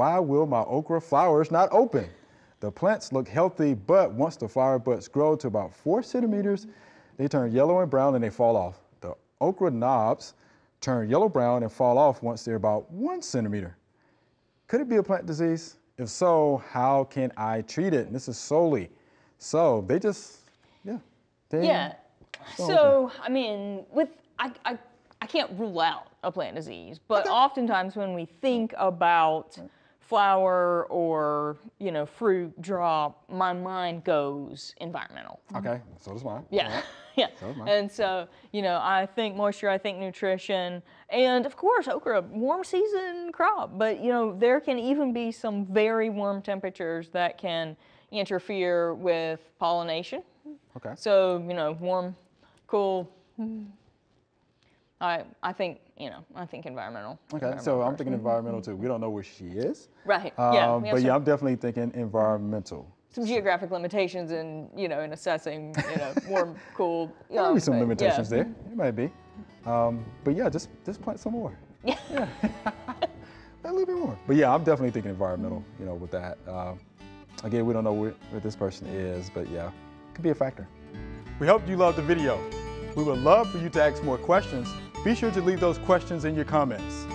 why will my okra flowers not open? The plants look healthy, but once the flower buds grow to about four centimeters, they turn yellow and brown and they fall off. The okra knobs turn yellow brown and fall off once they're about one centimeter. Could it be a plant disease? If so, how can I treat it? And this is solely. So they just, yeah. They, Yeah. So, I mean, with I, I I can't rule out a plant disease, but oftentimes when we think about flower or you know fruit drop, my mind goes environmental. Okay, so does mine. Yeah. Yeah. So I. and so, you know, I think moisture, I think nutrition, and of course, okra, warm season crop. But, you know, there can even be some very warm temperatures that can interfere with pollination. Okay. So, you know, warm, cool. I, I think, you know, I think environmental. Okay, environmental so I'm thinking environmental too. We don't know where she is. Right. yeah. Um, we have but some, yeah, I'm definitely thinking environmental. some geographic limitations in, you know, in assessing, you know, warm, cool. There um, might be some but, limitations yeah. there. It might be. Um, but yeah, just just plant some more. Yeah. a little bit more. But yeah, I'm definitely thinking environmental. You know, with that. Um, again, we don't know where, where this person is, but yeah, could be a factor. We hope you loved the video. We would love for you to ask more questions. Be sure to leave those questions in your comments.